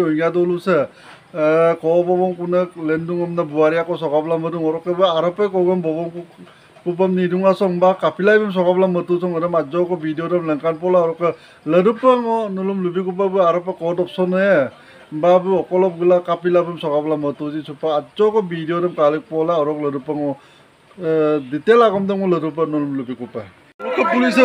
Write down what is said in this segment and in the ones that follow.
oiga dolu sa ko bobong kuna lendung omna buaria ko sokabla madu ngoroke ba arape ko gom bobong ku kupam ni dunga song ba kapilai bim sokabla matu song ada majjo ko video dam langkan pola oroke ledupa ngo nulum lubi kupa ba arape ko option e babu okolop gula kapila bim sokabla matu ji supa ajjo ko video dam kalik pola orok ledupa ngo detail agam dam ledupa nulum lubi kupa Ke Buka Polisi,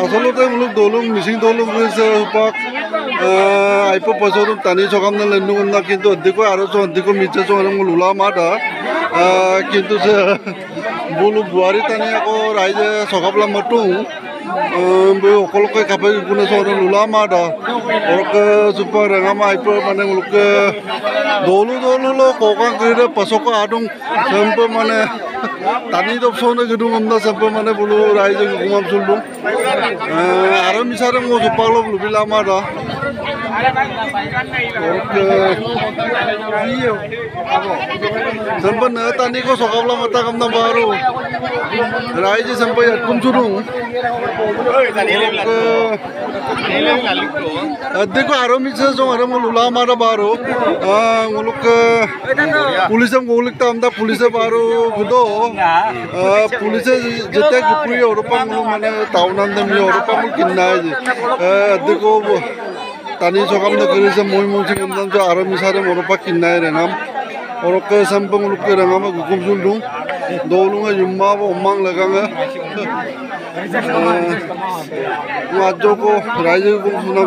আচলতে মোক দলং মিচিং দলং হৈছে উপাক আইপ পইচাটো টানি চকাম না লেন্দু কিন্তু অধিক আৰু অধিক মিছে চকাম লোলা মাত কিন্তু বোলো বোৱাৰী টানি আকৌ ৰাইজে চকাবলা মাতো। অকলকে কাপে কোনে চকাম লোলা মাত ওৰকে চুপা ৰেঙামা আইপ মানে মোলোকে দৌলো দৌলো ককা কৰি পাছক আদং চেম্প মানে টানি দপসনে গেদুং আমনা চেম্প মানে বোলো ৰাইজে গুমাম চুলদুং আৰো মিসাৰে মো জপালো লুবিলা মাৰা sampai nata ni ko sokabla mata kam na baru rai je sampai akum surung देखो आरो मिसे जो आरो मो लुला मारा बारो मुलुक पुलिस हम गोलिक ता हमदा पुलिस बारो गुदो पुलिस जते गुपुरी औरपा मुलु माने टाउन अंदर मी औरपा मु किन्ना देखो চকাম নকৰিছে মই চিকেন আৰু মিছাৰে মৰপা কিনাই ৰেঙাম অৰকে চাম্পং অম্মাং লেগাঙে। আজকো ৰাইজে গুকুম চুনাম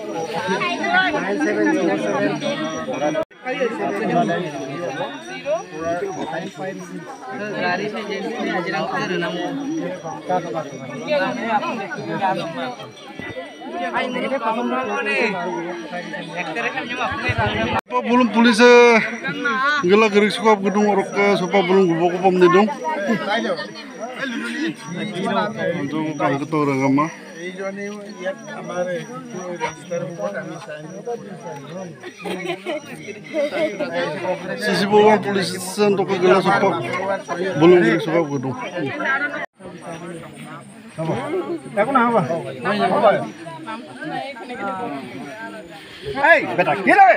নাইন belum tulis gila gerik suka gedung roka suka belum gubok kupam didung untuk pangkat orang ellos ni Sisi bukan polisi sentuh ke gelas sebab belum sebab gedung. Aku nak Hei, betul. Hey, beta kira.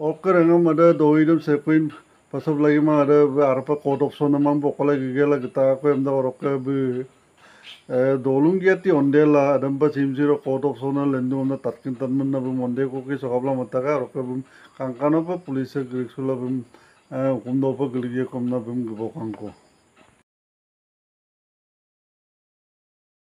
Oke, rengam ada doi dom sepin. Pasal lagi mah ada arpa code option namam pokoknya gila kita aku yang dah orok be dolung dia ti ondela ada empat sim zero code option lendu onda tatkin tanmen na bum onde ko ki sokabla mataka orok bum kangkana pa police gerik sula bum hukum do pa na bum gbo kangko